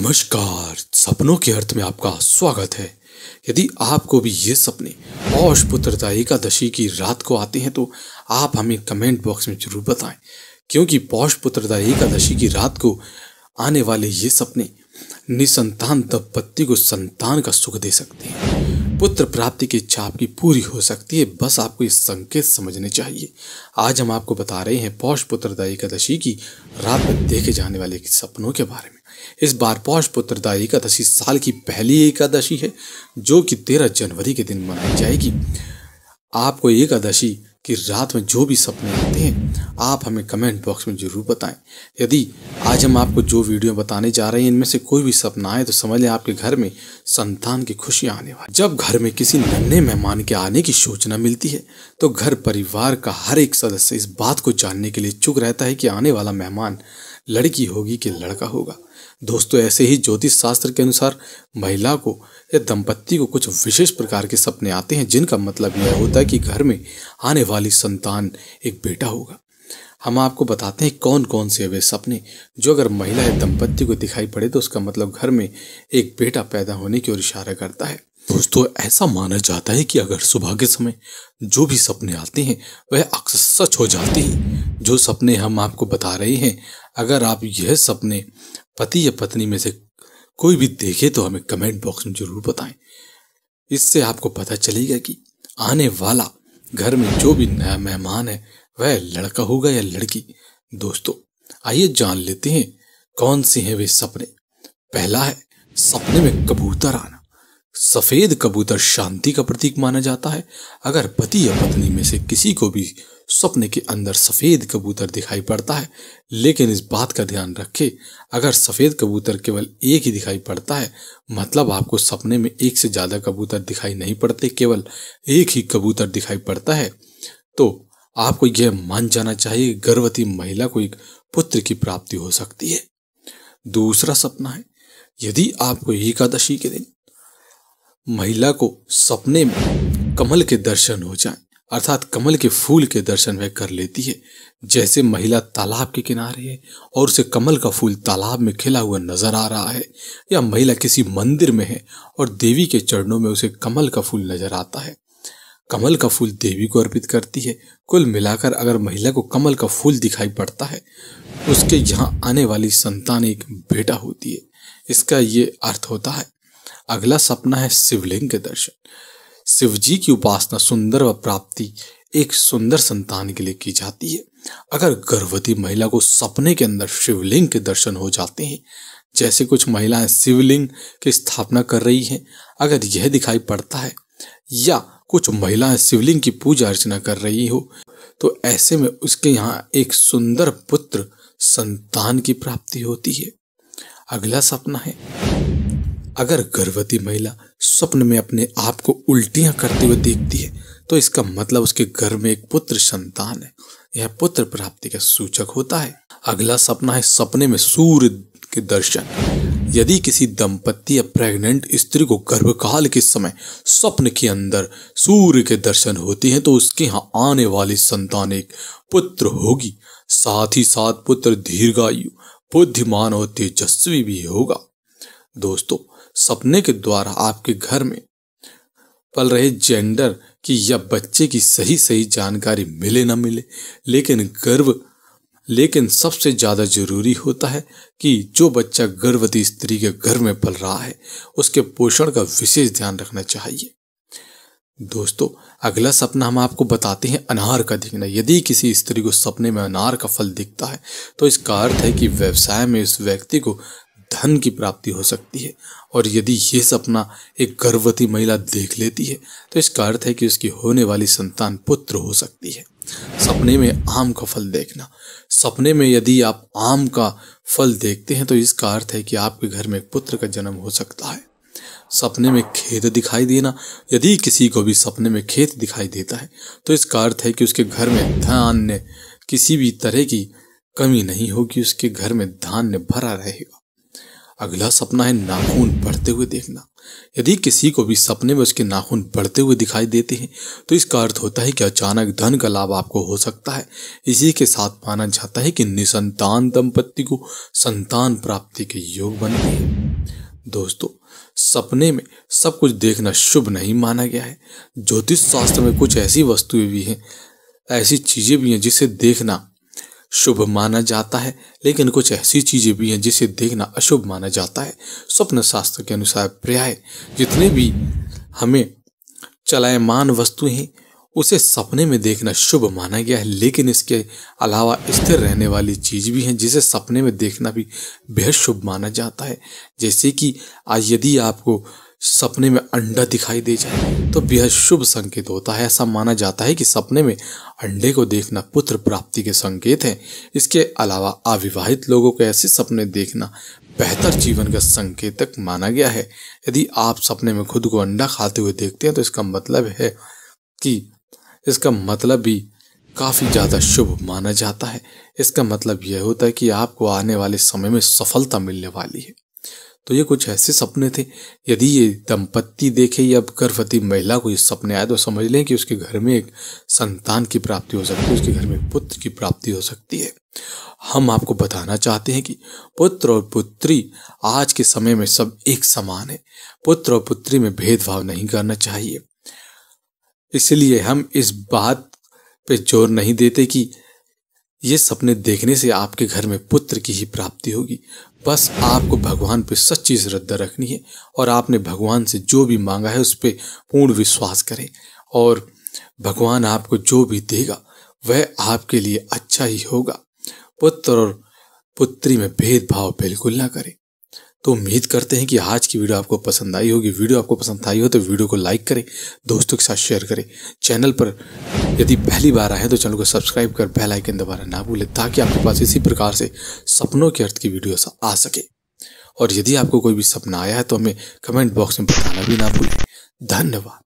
नमस्कार। सपनों के अर्थ में आपका स्वागत है। यदि आपको भी ये सपने पौष पुत्रता एकादशी की रात को आते हैं तो आप हमें कमेंट बॉक्स में ज़रूर बताएँ। क्योंकि पौष पुत्रता एकादशी की रात को आने वाले ये सपने निसंतान दंपत्ति को संतान का सुख दे सकते हैं। पुत्र प्राप्ति की इच्छा आपकी पूरी हो सकती है, बस आपको इस संकेत समझने चाहिए। आज हम आपको बता रहे हैं पौष पुत्रदा एकादशी की रात में देखे जाने वाले सपनों के बारे में। इस बार पौष पुत्रदा एकादशी साल की पहली एकादशी है, जो कि तेरह जनवरी के दिन मनाई जाएगी। आपको एकादशी कि रात में जो भी सपने आते हैं, आप हमें कमेंट बॉक्स में ज़रूर बताएँ। यदि आज हम आपको जो वीडियो बताने जा रहे हैं, इनमें से कोई भी सपना आए तो समझ लें आपके घर में संतान की खुशियाँ आने वाली जब घर में किसी नन्हे मेहमान के आने की सूचना मिलती है तो घर परिवार का हर एक सदस्य इस बात को जानने के लिए चुक रहता है कि आने वाला मेहमान लड़की होगी कि लड़का होगा। दोस्तों, ऐसे ही ज्योतिष शास्त्र के अनुसार महिला को या दंपत्ति को कुछ विशेष प्रकार के सपने आते हैं, जिनका मतलब यह होता है कि घर में आने वाली संतान एक बेटा होगा। हम आपको बताते हैं कौन कौन से वे सपने जो अगर महिला या दंपत्ति को दिखाई पड़े तो उसका मतलब घर में एक बेटा पैदा होने की ओर इशारा करता है। दोस्तों, ऐसा माना जाता है कि अगर सुबह के समय जो भी सपने आते हैं, वह अक्सर सच हो जाते हैं। जो सपने हम आपको बता रहे हैं, अगर आप यह सपने पति या पत्नी में से कोई भी देखे तो हमें कमेंट बॉक्स में ज़रूर बताएँ। इससे आपको पता चलेगा कि आने वाला घर में जो भी नया मेहमान है, वह लड़का होगा या लड़की। दोस्तों, आइए जान लेते हैं कौन से हैं वे सपने। पहला है सपने में कबूतर आना। सफ़ेद कबूतर शांति का प्रतीक माना जाता है। अगर पति या पत्नी में से किसी को भी स्वप्न के अंदर सफ़ेद कबूतर दिखाई पड़ता है, लेकिन इस बात का ध्यान रखें, अगर सफ़ेद कबूतर केवल एक ही दिखाई पड़ता है मतलब आपको सपने में एक से ज़्यादा कबूतर दिखाई नहीं पड़ते, केवल एक ही कबूतर दिखाई पड़ता है तो आपको यह मान जाना चाहिए गर्भवती महिला को एक पुत्र की प्राप्ति हो सकती है। दूसरा सपना है, यदि आपको एकादशी के दिन महिला को सपने में कमल के दर्शन हो जाए, अर्थात कमल के फूल के दर्शन वह कर लेती है। जैसे महिला तालाब के किनारे है और उसे कमल का फूल तालाब में खिला हुआ नज़र आ रहा है, या महिला किसी मंदिर में है और देवी के चरणों में उसे कमल का फूल नज़र आता है। कमल का फूल देवी को अर्पित करती है। कुल मिलाकर अगर महिला को कमल का फूल दिखाई पड़ता है, उसके यहाँ आने वाली संतान एक बेटा होती है। इसका ये अर्थ होता है अगला सपना है शिवलिंग के दर्शन। शिवजी की उपासना सुंदर व प्राप्ति एक सुंदर संतान के लिए की जाती है। अगर गर्भवती महिला को सपने के अंदर शिवलिंग के दर्शन हो जाते हैं, जैसे कुछ महिलाएँ शिवलिंग की स्थापना कर रही हैं, अगर यह दिखाई पड़ता है, या कुछ महिलाएँ शिवलिंग की पूजा अर्चना कर रही हो तो ऐसे में उसके यहाँ एक सुंदर पुत्र संतान की प्राप्ति होती है। अगला सपना है अगर गर्भवती महिला स्वप्न में अपने आप को उल्टियाँ करते हुए देखती है तो इसका मतलब उसके घर में एक पुत्र संतान है। यह पुत्र प्राप्ति का सूचक होता है। अगला सपना है सपने में सूर्य के दर्शन। यदि किसी दंपत्ति या प्रेग्नेंट स्त्री को गर्भकाल के समय स्वप्न के अंदर सूर्य के दर्शन होते हैं तो उसके यहाँ आने वाली संतान एक पुत्र होगी। साथ ही साथ पुत्र दीर्घायु, बुद्धिमान और तेजस्वी भी होगा। दोस्तों सपने के द्वारा आपके घर में पल रहे जेंडर की या बच्चे की सही सही जानकारी मिले ना मिले, लेकिन गर्व, लेकिन सबसे ज़्यादा ज़रूरी होता है कि जो बच्चा गर्भवती स्त्री के घर में पल रहा है, उसके पोषण का विशेष ध्यान रखना चाहिए। दोस्तों, अगला सपना हम आपको बताते हैं अनार का दिखना। यदि किसी स्त्री को सपने में अनार का फल दिखता है तो इसका अर्थ है कि व्यवसाय में इस व्यक्ति को धन की प्राप्ति हो सकती है। और यदि ये सपना एक गर्भवती महिला देख लेती है तो इसका अर्थ है कि उसकी होने वाली संतान पुत्र हो सकती है। सपने में आम का फल देखना। सपने में यदि आप आम का फल देखते हैं तो इसका अर्थ है कि आपके घर में एक पुत्र का जन्म हो सकता है। सपने में खेत दिखाई देना। यदि किसी को भी सपने में खेत दिखाई देता है तो इसका अर्थ है कि उसके घर में धान्य किसी भी तरह की कमी नहीं होगी, उसके घर में धान्य भरा रहेगा। अगला सपना है नाखून बढ़ते हुए देखना। यदि किसी को भी सपने में उसके नाखून बढ़ते हुए दिखाई देते हैं तो इसका अर्थ होता है कि अचानक धन का लाभ आपको हो सकता है। इसी के साथ माना जाता है कि निसंतान दंपत्ति को संतान प्राप्ति के योग बनते हैं। दोस्तों, सपने में सब कुछ देखना शुभ नहीं माना गया है। ज्योतिष शास्त्र में कुछ ऐसी वस्तुएँ भी हैं, ऐसी चीज़ें भी हैं जिसे देखना शुभ माना जाता है, लेकिन कुछ ऐसी चीज़ें भी हैं जिसे देखना अशुभ माना जाता है। स्वप्न शास्त्र के अनुसार पर्याय, जितने भी हमें चलायमान वस्तुएँ हैं, उसे सपने में देखना शुभ माना गया है, लेकिन इसके अलावा स्थिर रहने वाली चीज़ भी है जिसे सपने में देखना भी बेहद शुभ माना जाता है। जैसे कि, आज यदि आपको सपने में अंडा दिखाई दे जाए तो बेहद शुभ संकेत होता है। ऐसा माना जाता है कि सपने में अंडे को देखना पुत्र प्राप्ति के संकेत है। इसके अलावा अविवाहित लोगों को ऐसे सपने देखना बेहतर जीवन का संकेतक माना गया है। यदि आप सपने में खुद को अंडा खाते हुए देखते हैं तो इसका मतलब है कि इसका मतलब भी काफ़ी ज़्यादा शुभ माना जाता है। इसका मतलब यह होता है कि आपको आने वाले समय में सफलता मिलने वाली है। तो ये कुछ ऐसे सपने थे। यदि ये दंपत्ति देखे या गर्भवती महिला को ये सपने आए तो समझ लें कि उसके घर में एक संतान की प्राप्ति हो सकती है, उसके घर में पुत्र की प्राप्ति हो सकती है। हम आपको बताना चाहते हैं कि पुत्र और पुत्री आज के समय में सब एक समान है। पुत्र और पुत्री में भेदभाव नहीं करना चाहिए। इसलिए हम इस बात पे ज़ोर नहीं देते कि ये सपने देखने से आपके घर में पुत्र की ही प्राप्ति होगी। बस आपको भगवान पे सच्ची श्रद्धा रखनी है और आपने भगवान से जो भी मांगा है उस पर पूर्ण विश्वास करें और भगवान आपको जो भी देगा, वह आपके लिए अच्छा ही होगा। पुत्र और पुत्री में भेदभाव बिल्कुल ना करें। तो उम्मीद करते हैं कि आज की वीडियो आपको पसंद आई होगी। वीडियो आपको पसंद आई हो तो वीडियो को लाइक करें, दोस्तों के साथ शेयर करें। चैनल पर यदि पहली बार आए तो चैनल को सब्सक्राइब कर बेल आइकन दबाना ना भूलें, ताकि आपके पास इसी प्रकार से सपनों के अर्थ की वीडियो आ सके। और यदि आपको कोई भी सपना आया है तो हमें कमेंट बॉक्स में बताना भी ना भूलें। धन्यवाद।